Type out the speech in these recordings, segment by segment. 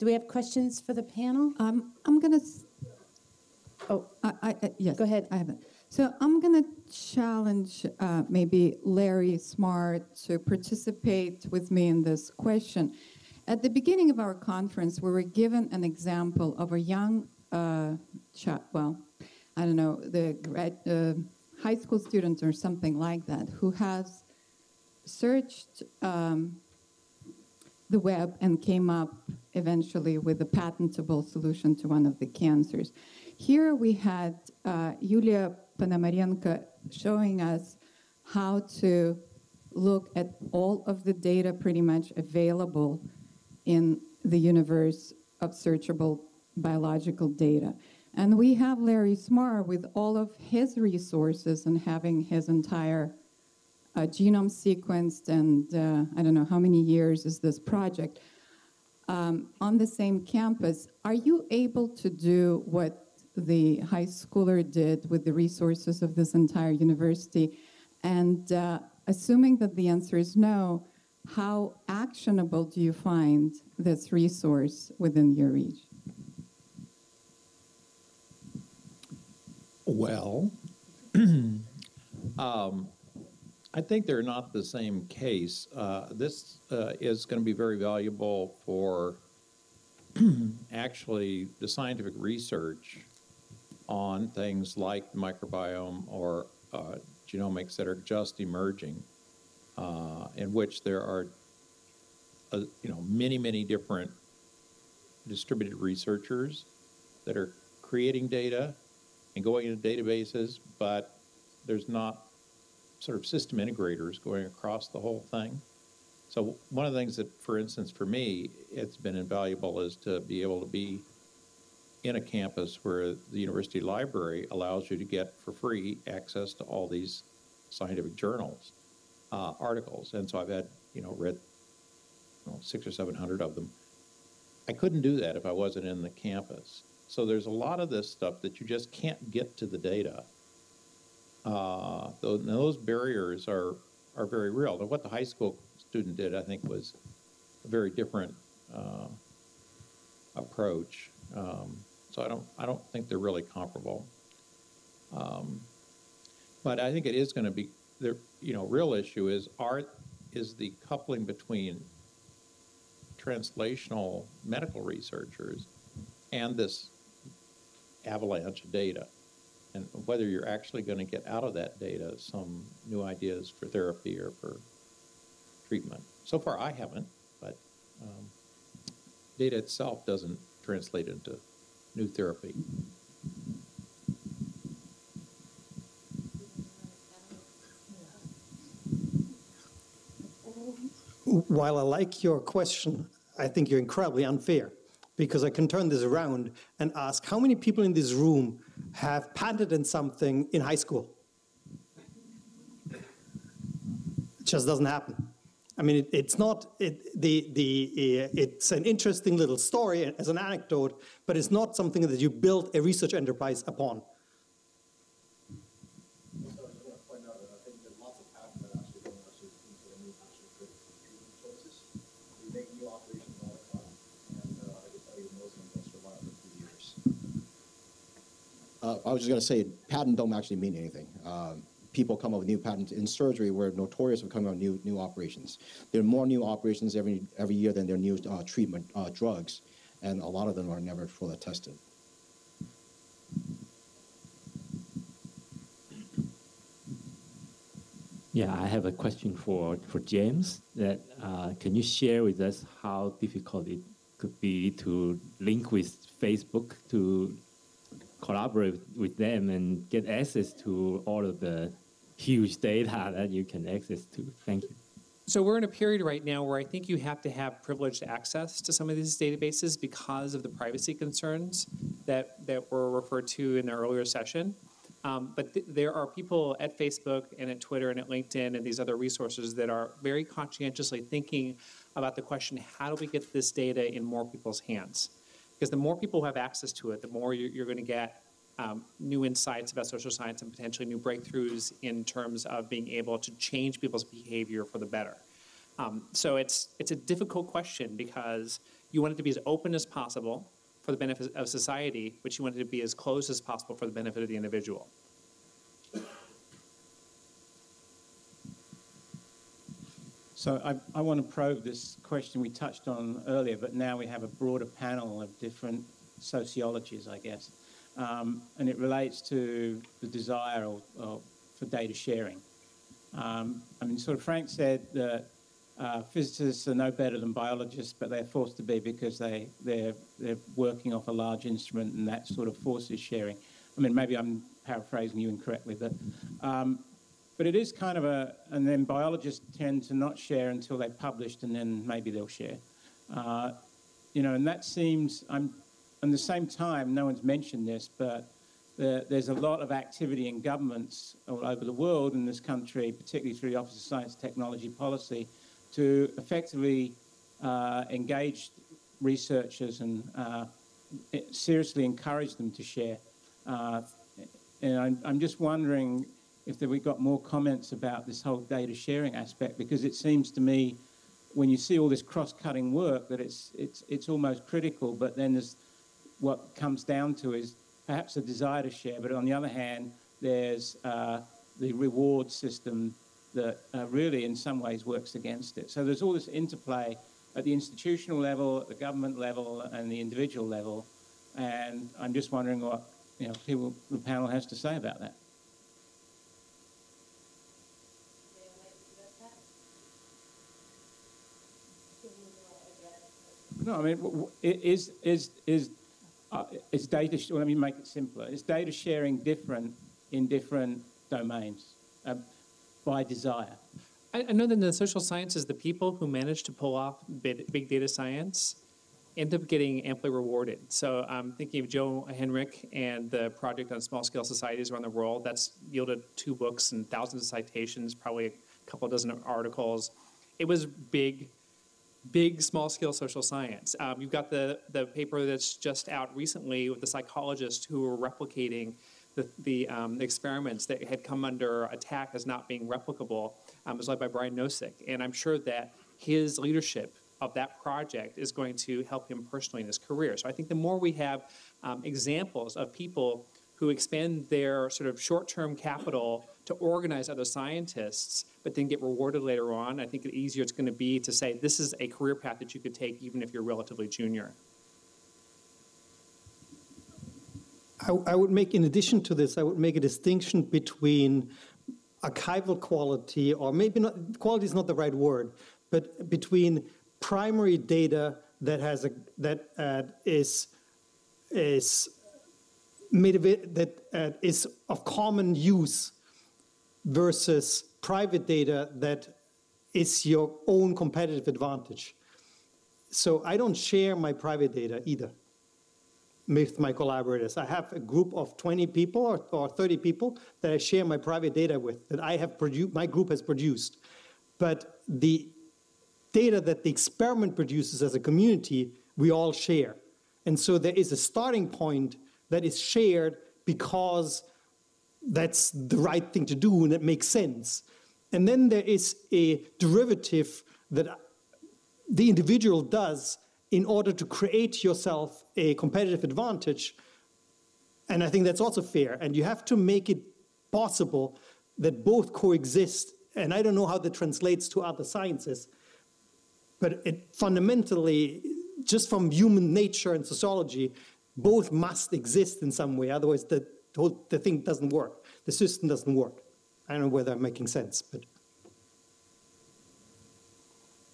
Do we have questions for the panel? Um, I'm going to, Oh, I, I, I- yes. Go ahead. I have it. So I'm going to challenge uh, maybe Larry Smarr to participate with me in this question. At the beginning of our conference, we were given an example of a young uh, child, well, I don't know, the grad, uh, high school student or something like that, who has searched um, the web and came up eventually with a patentable solution to one of the cancers. Here we had uh, Yulia showing us how to look at all of the data pretty much available in the universe of searchable biological data. And we have Larry Smarr with all of his resources and having his entire uh, genome sequenced, and uh, I don't know how many years is this project um, on the same campus. Are you able to do what the high schooler did with the resources of this entire university? And uh, assuming that the answer is no, how actionable do you find this resource within your reach? Well, um, I think they're not the same case. Uh, this uh, is going to be very valuable for actually the scientific research on things like microbiome or uh, genomics that are just emerging, uh, in which there are, uh, you know, many, many different distributed researchers that are creating data and going into databases, but there's not sort of system integrators going across the whole thing. So one of the things that, for instance, for me, it's been invaluable is to be able to be in a campus where the university library allows you to get for free access to all these scientific journals, uh, articles. And so I've had, you know, read you know, six or seven hundred of them. I couldn't do that if I wasn't in the campus. So there's a lot of this stuff that you just can't get to the data. Uh, those, barriers are, are very real. Now, what the high school student did, I think, was a very different uh, approach. Um, so I don't, I don't think they're really comparable. Um, but I think it is going to be the, you know, real issue is art is the coupling between translational medical researchers and this avalanche of data. And whether you're actually going to get out of that data some new ideas for therapy or for treatment. So far, I haven't, but um, data itself doesn't translate into new therapy. While I like your question, I think you're incredibly unfair because I can turn this around and ask how many people in this room have patented something in high school? It just doesn't happen. I mean, it, it's not it, the the uh, it's an interesting little story as an anecdote, but it's not something that you build a research enterprise upon. So I just want to point out that I think there's lots of patents that actually don't actually into any actual treatment choices. We make new operations all the time, and uh, I can tell you most of them don't survive for a few years. Uh, I was just going to say, patent don't actually mean anything. Um, people come up with new patents in surgery. We're notorious for coming up with new new operations. There are more new operations every every year than there are new uh, treatment uh, drugs, and a lot of them are never fully tested. Yeah, I have a question for, for James. That uh, can you share with us how difficult it could be to link with Facebook to collaborate with them and get access to all of the huge data that you can access to? Thank you. So we're in a period right now where I think you have to have privileged access to some of these databases because of the privacy concerns that, that were referred to in the earlier session. Um, but th- there are people at Facebook and at Twitter and at LinkedIn and these other resources that are very conscientiously thinking about the question, how do we get this data in more people's hands? Because the more people who have access to it, the more you're, you're going to get um, new insights about social science and potentially new breakthroughs in terms of being able to change people's behavior for the better. Um, so it's it's a difficult question because You want it to be as open as possible for the benefit of society, but you want it to be as closed as possible for the benefit of the individual. So I, I want to probe this question we touched on earlier, but now we have a broader panel of different sociologies, I guess. Um, and it relates to the desire or, or for data sharing. Um, I mean, sort of Frank said that uh, physicists are no better than biologists, but they're forced to be because they, they're, they're working off a large instrument and that sort of forces sharing. I mean, maybe I'm paraphrasing you incorrectly, but um, but it is kind of a, and then biologists tend to not share until they've published, and then maybe they'll share. Uh, you know, and that seems, I'm, at the same time, no one's mentioned this, but the, there's a lot of activity in governments all over the world, in this country, particularly through the Office of Science Technology Policy, to effectively uh, engage researchers and uh, seriously encourage them to share. Uh, and I'm, I'm just wondering if we got more comments about this whole data sharing aspect, because it seems to me when you see all this cross-cutting work that it's, it's, it's almost critical, but then there's what comes down to is perhaps a desire to share, but on the other hand, there's uh, the reward system that uh, really in some ways works against it. So there's all this interplay at the institutional level, at the government level, and the individual level, and I'm just wondering what you know, people, the panel has to say about that. No, I mean, is is is uh, is data? Well, let me make it simpler. Is data sharing different in different domains uh, by desire? I, I know that in the social sciences, the people who manage to pull off big, big data science end up getting amply rewarded. So I'm thinking of Joe Henrich and the project on small scale societies around the world. That's yielded two books and thousands of citations, probably a couple dozen articles. It was big big small scale social science. Um, you've got the, the paper that's just out recently with the psychologists who were replicating the, the, um, experiments that had come under attack as not being replicable. Um, it was led by Brian Nosek. And I'm sure that his leadership of that project is going to help him personally in his career. So I think the more we have um, examples of people who expend their sort of short term capital to organize other scientists, but then get rewarded later on, I think the easier it's going to be to say this is a career path that you could take even if you're relatively junior. I, I would make, in addition to this, I would make a distinction between archival quality, or maybe not, quality is not the right word, but between primary data that has a that uh, is is made of it that uh, is of common use versus private data that is your own competitive advantage. So I don't share my private data either with my collaborators. I have a group of 20 people or, or 30 people that I share my private data with, that I have produced, my group has produced. But the data that the experiment produces as a community, we all share. And so there is a starting point that is shared because that's the right thing to do and it makes sense. And then there is a derivative that the individual does in order to create yourself a competitive advantage. And I think that's also fair. And you have to make it possible that both coexist. And I don't know how that translates to other sciences, but it fundamentally, just from human nature and sociology, both must exist in some way. Otherwise, the, whole, the thing doesn't work. The system doesn't work. I don't know whether I'm making sense, but.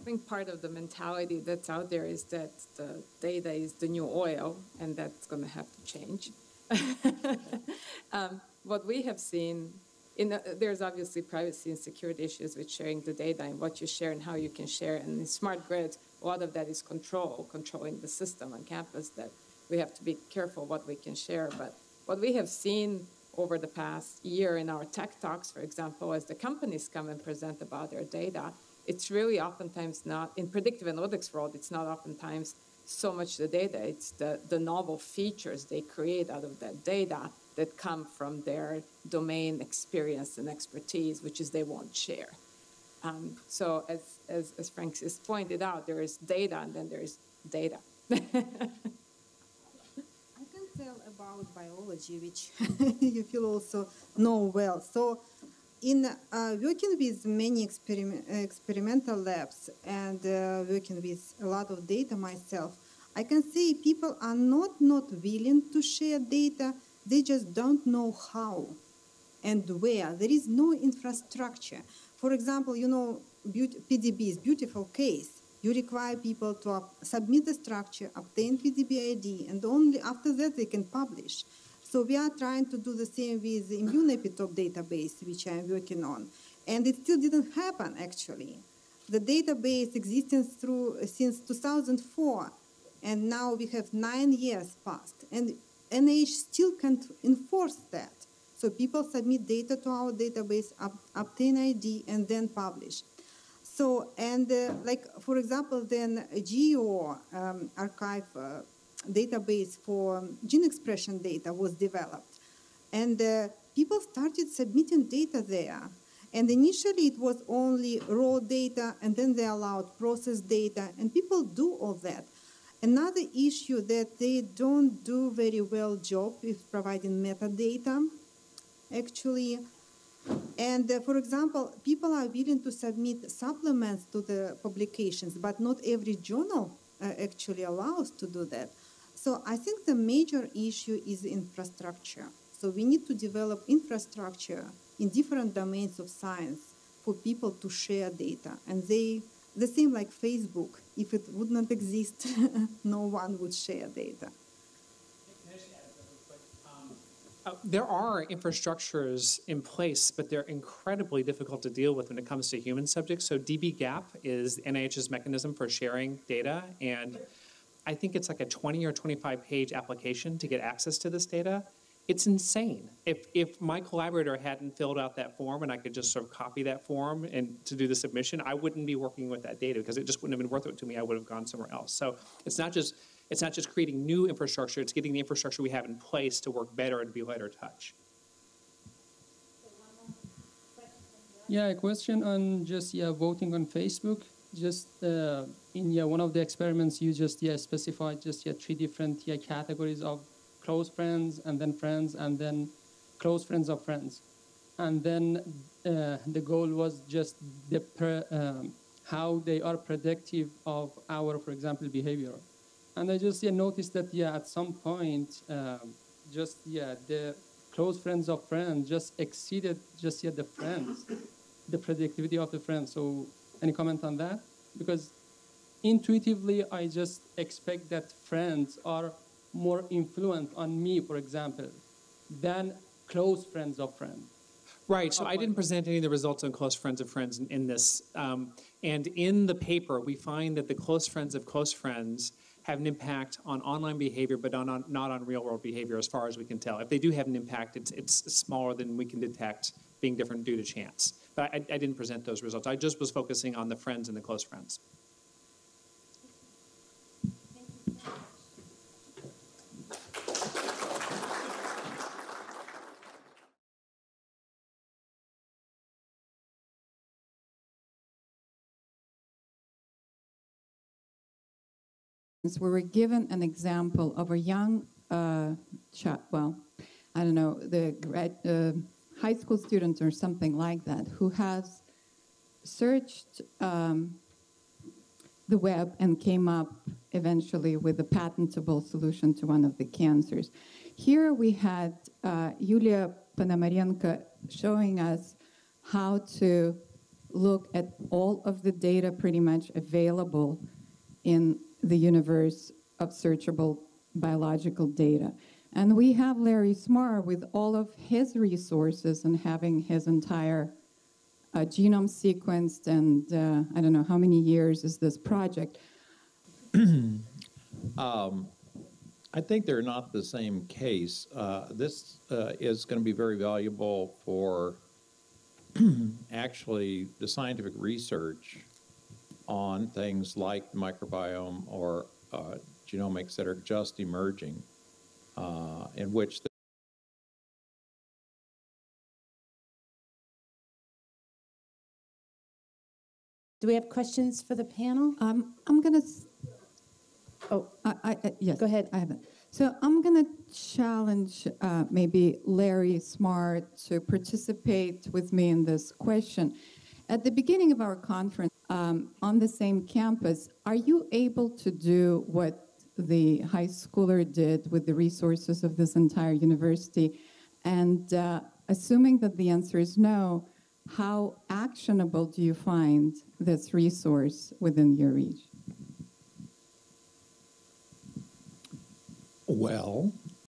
I think part of the mentality that's out there is that the data is the new oil, and that's going to have to change. um, what we have seen, in there's obviously privacy and security issues with sharing the data and what you share and how you can share. And in smart grids, a lot of that is control, controlling the system on campus. That we have to be careful what we can share. But what we have seen over the past year in our tech talks, for example, as the companies come and present about their data, it's really oftentimes not, in predictive analytics world, it's not oftentimes so much the data, it's the, the novel features they create out of that data that come from their domain experience and expertise, which is they won't share. Um, so as, as, as Frank has pointed out, there is data and then there is data. Tell about biology, which you feel also know well. So, in uh, working with many experiment, experimental labs and uh, working with a lot of data myself, I can say people are not not willing to share data. They just don't know how and where. There is no infrastructure. For example, you know, PDB is beautiful case you require people to up, submit the structure, obtain PDB ID, and only after that they can publish. So we are trying to do the same with the immunoepitope database, which I'm working on. And it still didn't happen, actually. The database existing through since 2004, and now we have nine years passed. And NIH still can't enforce that. So people submit data to our database, obtain ID, and then publish. So, and uh, like, for example, then a GEO um, archive uh, database for gene expression data was developed. And uh, people started submitting data there. And initially it was only raw data, and then they allowed processed data, and people do all that. Another issue that they don't do very well job is providing metadata. Actually, and uh, for example, people are willing to submit supplements to the publications, but not every journal uh, actually allows to do that. So I think the major issue is infrastructure. So we need to develop infrastructure in different domains of science for people to share data. And they, the same like Facebook, if it would not exist, no one would share data. There are infrastructures in place, but they're incredibly difficult to deal with when it comes to human subjects. So dbGaP is NIH's mechanism for sharing data, and I think it's like a 20 or 25 page application to get access to this data. It's insane. If, if my collaborator hadn't filled out that form and I could just sort of copy that form and to do the submission, I wouldn't be working with that data because it just wouldn't have been worth it to me. I would have gone somewhere else. So it's not just it's not just creating new infrastructure, it's getting the infrastructure we have in place to work better and be lighter touch. Yeah, a question on just yeah voting on Facebook. Just uh, in yeah one of the experiments you just yeah specified just yeah three different yeah categories of close friends and then friends and then close friends of friends, and then uh, the goal was just the um, how they are predictive of our for example behavior. And I just yeah, noticed that yeah, at some point, um, just yeah, the close friends of friends just exceeded just yeah the friends, the predictivity of the friends. So any comment on that? Because intuitively, I just expect that friends are more influent on me, for example, than close friends of friends. Right. So I didn't present any of the results on close friends of friends in, in this. Um, and in the paper, we find that the close friends of close friends have an impact on online behavior, but on, on, not on real world behavior as far as we can tell. If they do have an impact, it's, it's smaller than we can detect being different due to chance. But I, I didn't present those results. I just was focusing on the friends and the close friends. We were given an example of a young uh, child, well, I don't know, the uh, high school student or something like that, who has searched um, the web and came up eventually with a patentable solution to one of the cancers. Here we had uh, Yulia Ponomarenko showing us how to look at all of the data pretty much available in the universe of searchable biological data. And we have Larry Smarr with all of his resources and having his entire uh, genome sequenced, and uh, I don't know how many years is this project. um, I think they're not the same case. Uh, this uh, is going to be very valuable for actually the scientific research on things like microbiome or uh, genomics that are just emerging, uh, in which the Do we have questions for the panel? Um, I'm going to Oh, I, I, I- yes. Go ahead. I have it. So I'm going to challenge uh, maybe Larry Smarr to participate with me in this question. At the beginning of our conference um, on the same campus, are you able to do what the high schooler did with the resources of this entire university? And uh, assuming that the answer is no, how actionable do you find this resource within your reach? Well,